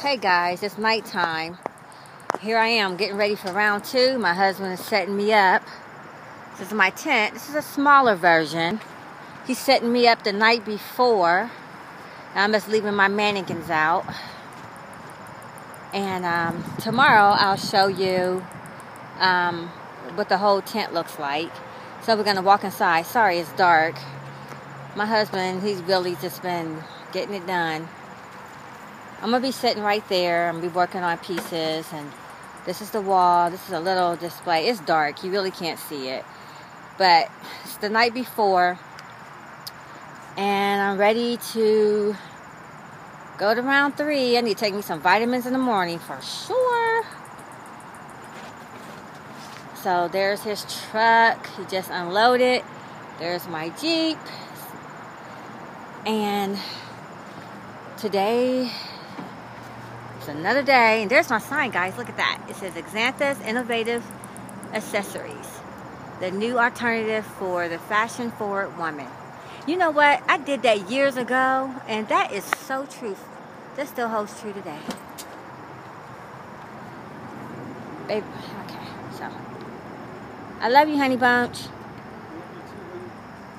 Hey guys, it's nighttime. Here I am getting ready for round two. My husband is setting me up. This is my tent. This is a smaller version. He's setting me up the night before. I'm just leaving my mannequins out. And um, tomorrow I'll show you um, what the whole tent looks like. So we're gonna walk inside. Sorry, it's dark. My husband, he's really just been getting it done. I'm gonna be sitting right there. I'm gonna be working on pieces, and this is the wall. This is a little display. It's dark. You really can't see it, but it's the night before, and I'm ready to go to round three. I need to take me some vitamins in the morning for sure. So there's his truck. He just unloaded. There's my Jeep. And today it's another day, and there's my sign, guys. Look at that. It says Xantha's Innovative Accessories, the new alternative for the fashion forward woman. You know what? I did that years ago, and that is so true. That still holds true today. Babe, okay, so. I love you, honey bunch.